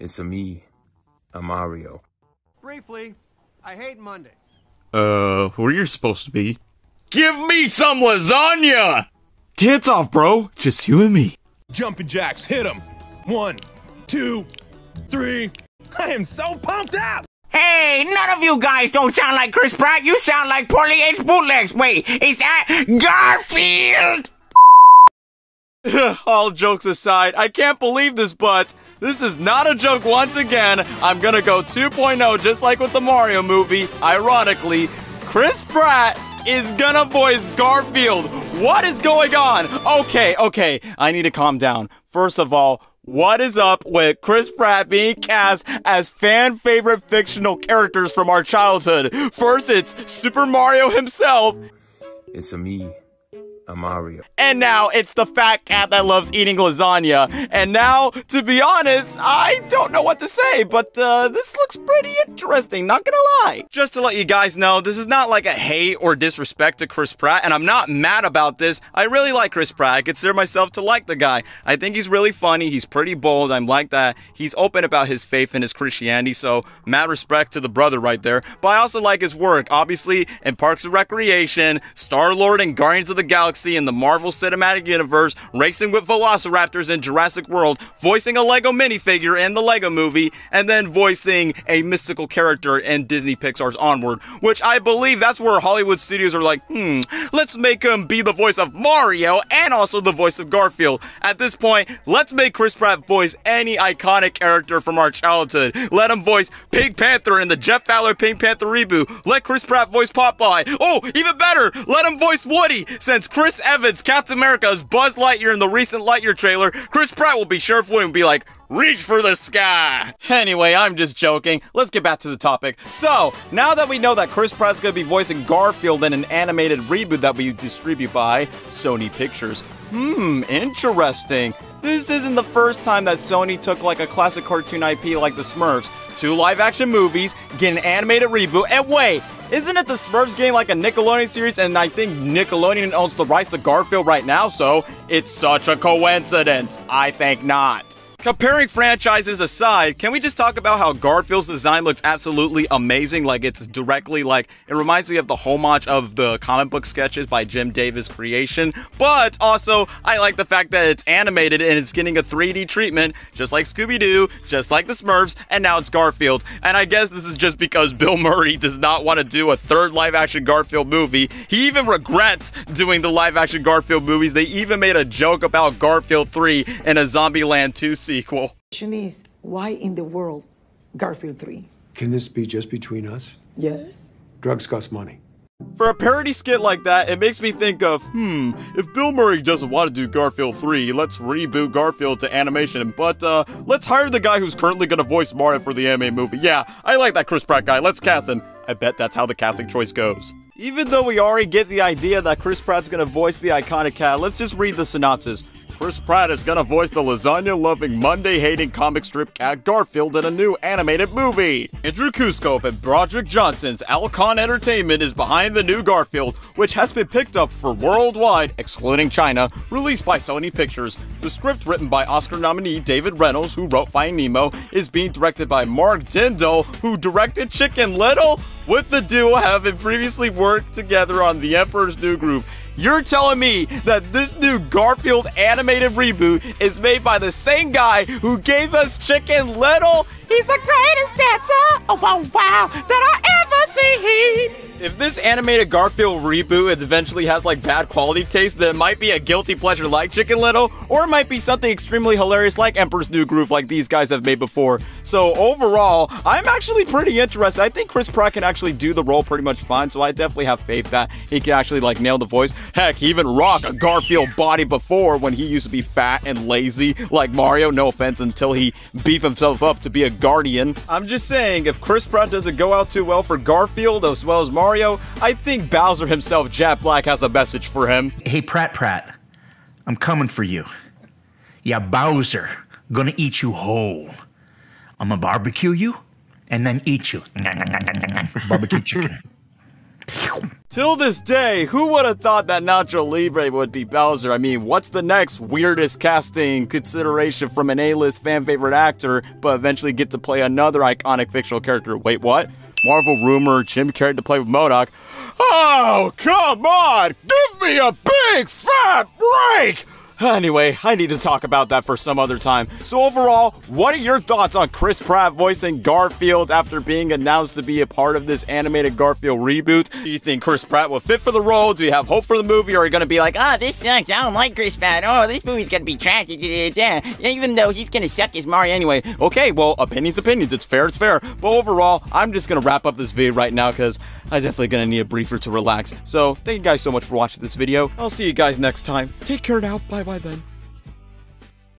It's a me, a Mario. Briefly, I hate Mondays. Uh, where you're supposed to be? Give me some lasagna! Tits off, bro. Just you and me. Jumping jacks, hit him. One, two, three. I am so pumped up! Hey, none of you guys don't sound like Chris Pratt. You sound like poorly aged bootlegs. Wait, is that Garfield? All jokes aside, I can't believe this, but this is not a joke once again. I'm gonna go 2.0 just like with the Mario movie. Ironically, Chris Pratt is gonna voice Garfield. What is going on? Okay, okay, I need to calm down. First of all, what is up with Chris Pratt being cast as fan favorite fictional characters from our childhood? First, it's Super Mario himself, It's a me, and now it's the fat cat that loves eating lasagna. And now, to be honest, I don't know what to say, but uh, this looks pretty interesting, not gonna lie. Just to let you guys know, this is not like a hate or disrespect to Chris Pratt, and I'm not mad about this. I really like Chris Pratt. I consider myself to like the guy. I think he's really funny, he's pretty bold, I'm like that. He's open about his faith and his Christianity, so mad respect to the brother right there. But I also like his work, obviously, in Parks and Recreation, Star Lord and Guardians of the Galaxy in the Marvel Cinematic Universe, racing with velociraptors in Jurassic World, voicing a Lego minifigure in the Lego movie, and then voicing a mystical character in Disney Pixar's Onward, which I believe that's where Hollywood studios are like, hmm, let's make him be the voice of Mario and also the voice of Garfield. At this point, let's make Chris Pratt voice any iconic character from our childhood. Let him voice Pink Panther in the Jeff Fowler Pink Panther reboot. Let Chris Pratt voice Popeye. Oh, even better, let him voice Woody, since Chris Evans, Captain America, Buzz Lightyear in the recent Lightyear trailer. Chris Pratt will be Sheriff Woody and be like, Reach for the sky! Anyway, I'm just joking. Let's get back to the topic. So, now that we know that Chris Pratt's gonna be voicing Garfield in an animated reboot that we distribute by Sony Pictures. Hmm, interesting. This isn't the first time that Sony took like a classic cartoon IP like the Smurfs, two live action movies, get an animated reboot, and wait, isn't it the Smurfs game like a Nickelodeon series and I think Nickelodeon owns the rights to Garfield right now, so it's such a coincidence. I think not. Comparing franchises aside, can we just talk about how Garfield's design looks absolutely amazing? Like it's directly like it reminds me of the homage of the comic book sketches by Jim Davis creation. But also, I like the fact that it's animated and it's getting a 3D treatment, just like Scooby Doo, just like the Smurfs, and now it's Garfield. And I guess this is just because Bill Murray does not want to do a third live action Garfield movie. He even regrets doing the live action Garfield movies. They even made a joke about Garfield 3 in a Zombieland 2 sequel. question is, why in the world Garfield 3? Can this be just between us? Yes. Drugs cost money. For a parody skit like that, it makes me think of, hmm, if Bill Murray doesn't want to do Garfield 3, let's reboot Garfield to animation, but uh, let's hire the guy who's currently gonna voice Mario for the anime movie. Yeah, I like that Chris Pratt guy, let's cast him. I bet that's how the casting choice goes. Even though we already get the idea that Chris Pratt's gonna voice the iconic cat, let's just read the synopsis. Chris Pratt is gonna voice the lasagna loving, Monday hating comic strip cat Garfield in a new animated movie. Andrew Kosove and Broderick Johnson's Alcon Entertainment is behind the new Garfield, which has been picked up for worldwide, excluding China, released by Sony Pictures. The script, written by Oscar nominee David Reynolds, who wrote Finding Nemo, is being directed by Mark Dindal, who directed Chicken Little. With the duo having previously worked together on The Emperor's New Groove. You're telling me that this new Garfield animated reboot is made by the same guy who gave us Chicken Little? He's the greatest dancer, oh wow, wow, that I ever seen. If this animated Garfield reboot eventually has like bad quality taste, then it might be a guilty pleasure like Chicken Little, or it might be something extremely hilarious like Emperor's New Groove like these guys have made before. So overall, I'm actually pretty interested. I think Chris Pratt can actually do the role pretty much fine, so I definitely have faith that he can actually like nail the voice. Heck, he even rock a Garfield body before when he used to be fat and lazy like Mario, no offense, until he beef himself up to be a guardian. I'm just saying, if Chris Pratt doesn't go out too well for Garfield as well as Mario, I think Bowser himself, Jack Black, has a message for him. Hey, Pratt Pratt, I'm coming for you. Yeah, Bowser, gonna eat you whole. I'm gonna barbecue you and then eat you. Barbecue chicken. Till this day, who would have thought that Nacho Libre would be Bowser? I mean, what's the next weirdest casting consideration from an A-list fan favorite actor, but eventually get to play another iconic fictional character? Wait, what? Marvel rumor Jim Carrey to play with MODOK. Oh, come on! Give me a big fat break! Anyway, I need to talk about that for some other time. So overall, what are your thoughts on Chris Pratt voicing Garfield after being announced to be a part of this animated Garfield reboot? Do you think Chris Pratt will fit for the role? Do you have hope for the movie? Or are you gonna be like, Oh, this sucks. I don't like Chris Pratt. Oh, this movie's gonna be trash. Even though he's gonna suck as Mario anyway. okay, well, opinions, opinions. It's fair, it's fair. But overall, I'm just gonna wrap up this video right now because I'm definitely gonna need a briefer to relax. So, thank you guys so much for watching this video. I'll see you guys next time. Take care now. Bye bye then.